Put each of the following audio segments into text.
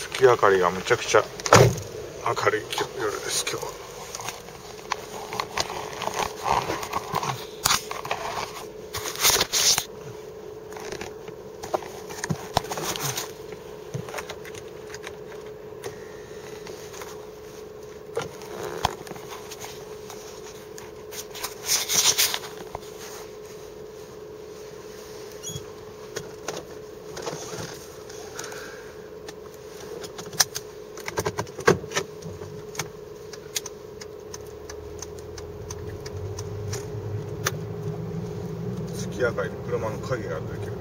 月明かりがむちゃくちゃ明るい夜です今日は。月明かりで車の影ができるね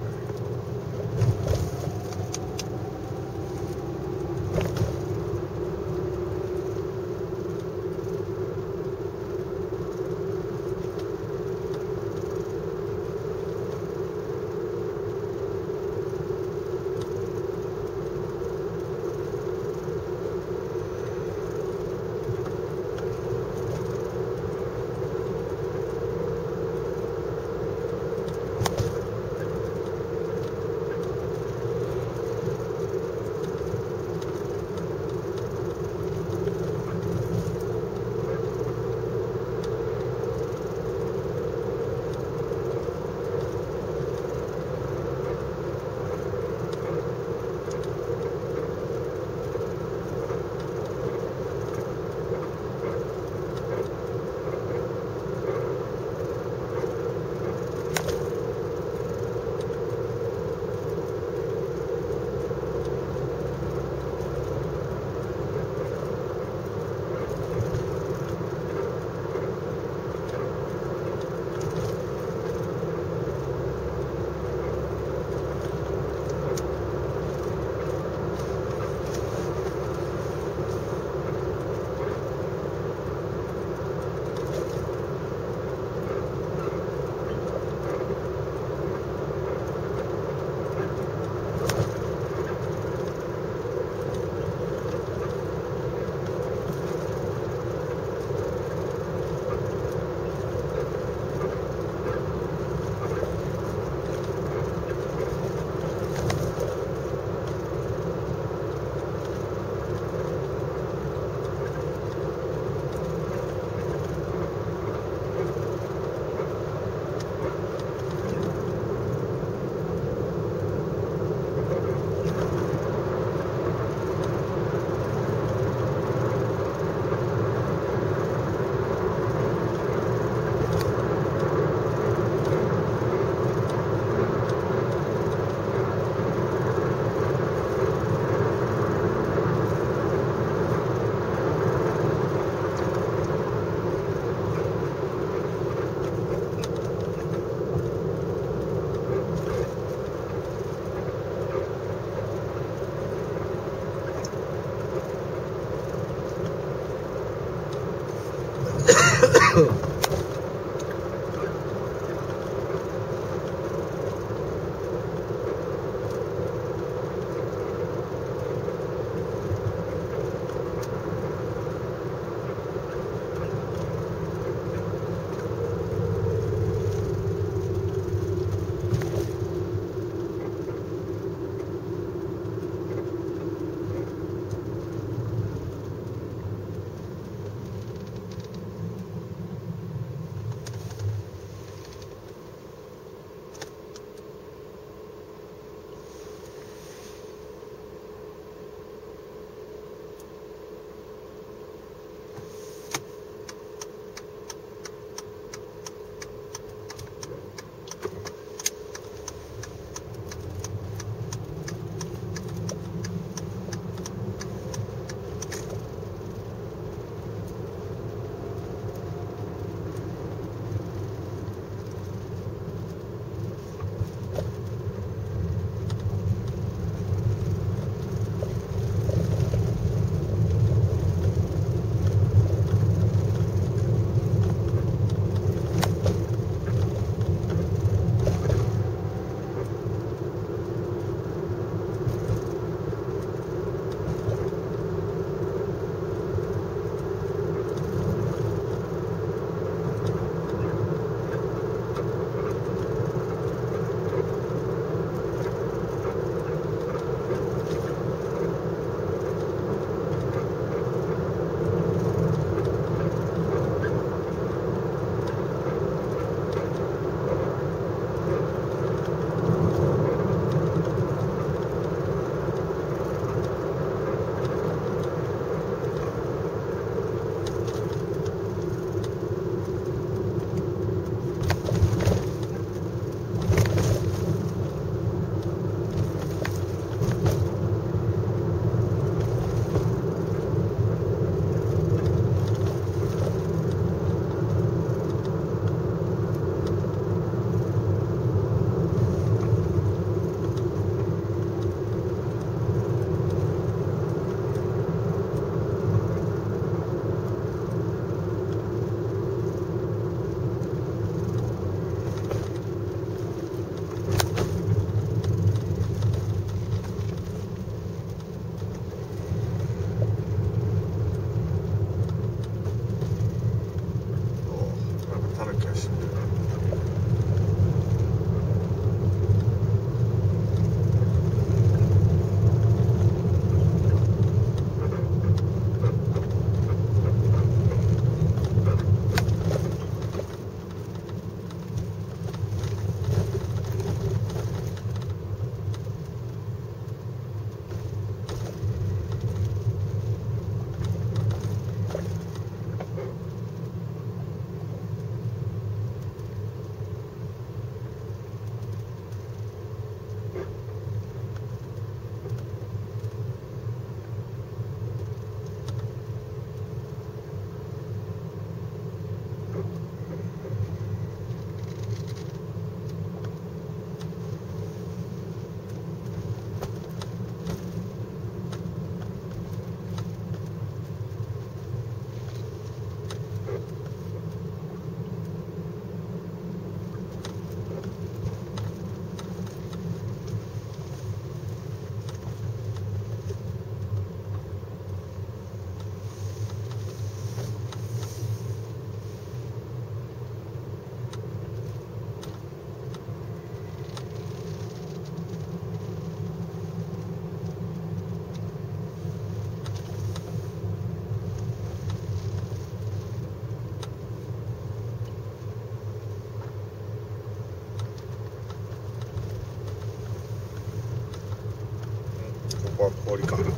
Football Quality Comic.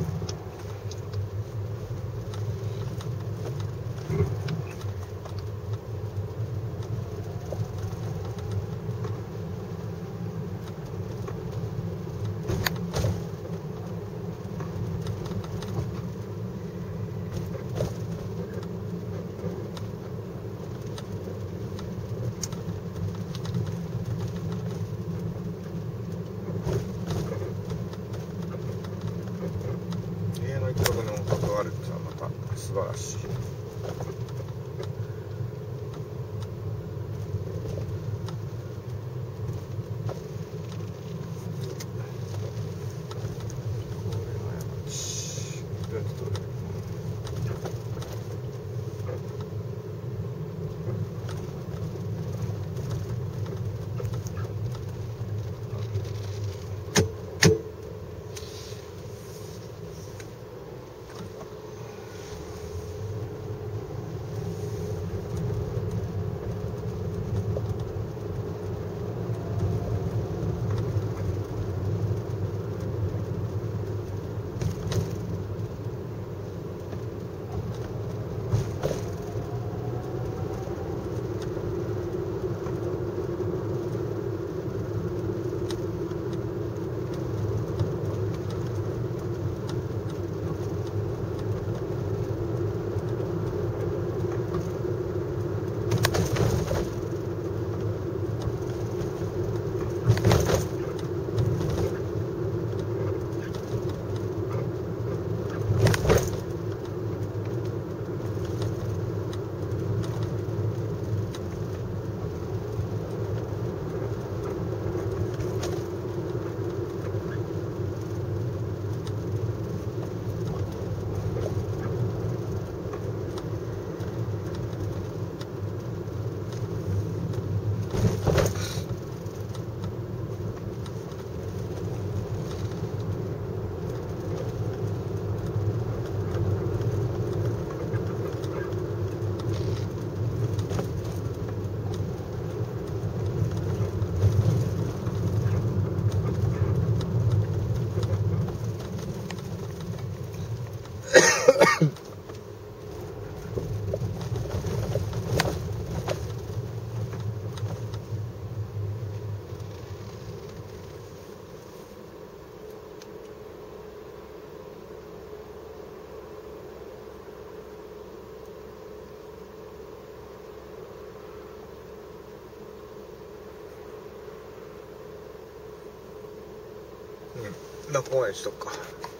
ここましとくか。